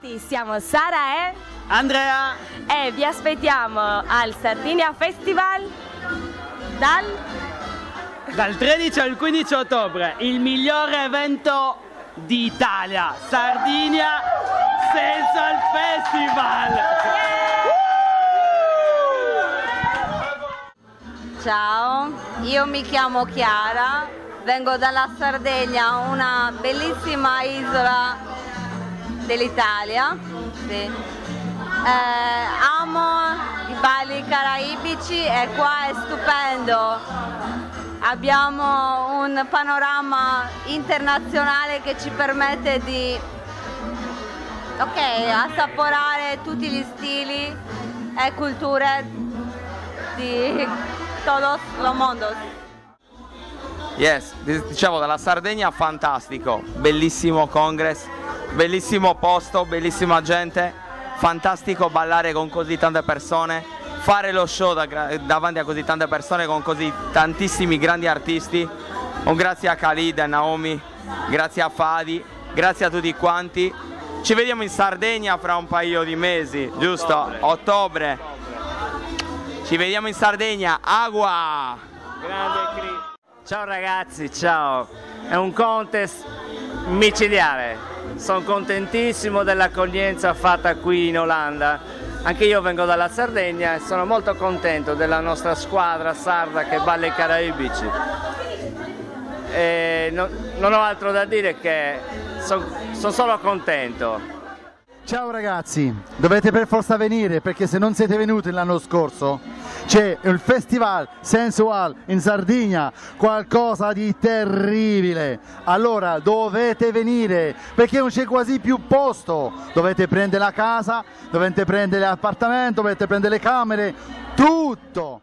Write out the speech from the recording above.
Siamo Sara e Andrea. E vi aspettiamo al Sardinia Festival dal dal 13 al 15 ottobre, il migliore evento d'Italia, Sardinia Sensual Festival. Ciao, io mi chiamo Chiara, vengo dalla Sardegna, una bellissima isola dell'Italia. Sì. Eh, amo i balli caraibici e qua è stupendo. Abbiamo un panorama internazionale che ci permette di ok, assaporare tutti gli stili e culture di todos los mundos. Yes, diciamo dalla Sardegna fantastico, bellissimo congress, bellissimo posto, bellissima gente, fantastico ballare con così tante persone, fare lo show da, davanti a così tante persone con così tantissimi grandi artisti. Un grazie a Khalid e Naomi, grazie a Fadi, grazie a tutti quanti. Ci vediamo in Sardegna fra un paio di mesi, giusto? Ottobre. Ottobre. Ci vediamo in Sardegna, agua! Grande Cri. Ciao ragazzi, ciao. È un contest micidiale. Sono contentissimo dell'accoglienza fatta qui in Olanda. Anche io vengo dalla Sardegna e sono molto contento della nostra squadra sarda che balla i caraibici. Non, non ho altro da dire che sono son solo contento. Ciao ragazzi, dovete per forza venire perché se non siete venuti l'anno scorso c'è il festival sensual in Sardegna, qualcosa di terribile. Allora dovete venire perché non c'è quasi più posto. Dovete prendere la casa, dovete prendere l'appartamento, dovete prendere le camere, tutto.